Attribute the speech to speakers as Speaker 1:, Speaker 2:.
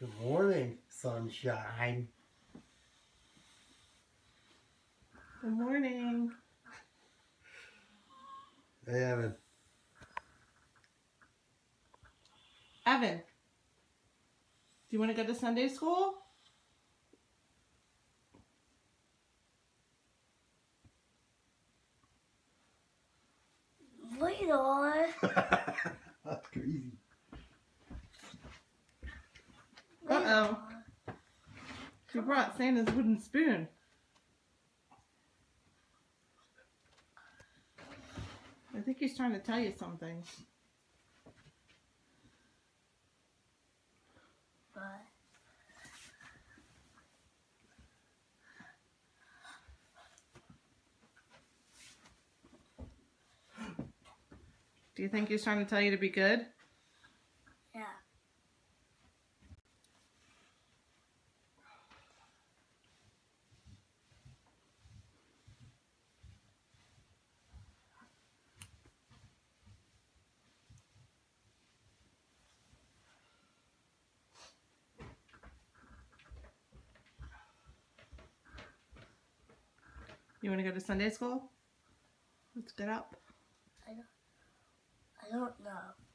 Speaker 1: Good morning, sunshine.
Speaker 2: Good morning.
Speaker 1: Hey, Evan.
Speaker 2: Evan, do you want to go to Sunday school?
Speaker 3: Wait on.
Speaker 1: That's crazy.
Speaker 2: Uh oh. She brought Santa's wooden spoon. I think he's trying to tell you something.
Speaker 3: But
Speaker 2: Do you think he's trying to tell you to be good?
Speaker 3: yeah.
Speaker 2: You want to go to Sunday school? Let's get up.
Speaker 3: I don't know.